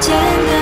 简单